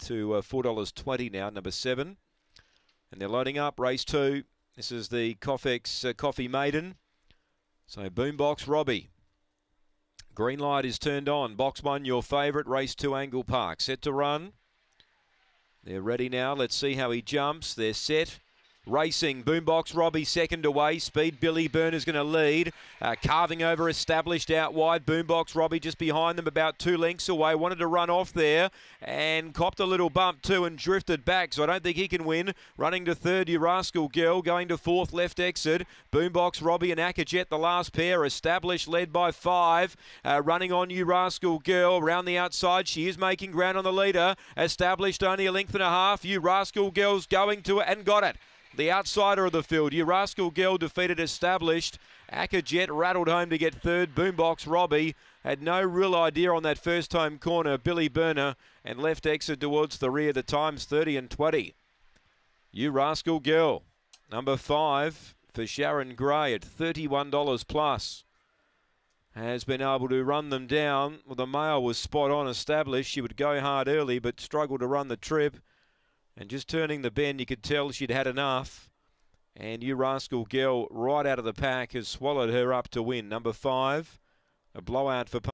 to uh, $4.20 now, number seven. And they're loading up race two. This is the Coffex uh, Coffee Maiden. So Boombox Robbie. Green light is turned on. Box one, your favourite. Race two, Angle Park. Set to run. They're ready now. Let's see how he jumps. They're set. Racing, Boombox Robbie second away. Speed Billy Burner's going to lead. Uh, carving over established out wide. Boombox Robbie just behind them about two lengths away. Wanted to run off there and copped a little bump too and drifted back. So I don't think he can win. Running to third, you rascal girl. Going to fourth, left exit. Boombox Robbie and Akajet, the last pair. Established, led by five. Uh, running on you rascal girl. Round the outside, she is making ground on the leader. Established only a length and a half. You rascal girls going to it and got it the outsider of the field. You Rascal Girl defeated established. Akajet rattled home to get third. Boombox Robbie had no real idea on that first home corner. Billy Burner and left exit towards the rear. The times 30 and 20. You Rascal Girl, number five for Sharon Gray at $31 plus. Has been able to run them down. Well, the mail was spot on established. She would go hard early, but struggled to run the trip. And just turning the bend, you could tell she'd had enough. And you rascal girl right out of the pack has swallowed her up to win. Number five, a blowout for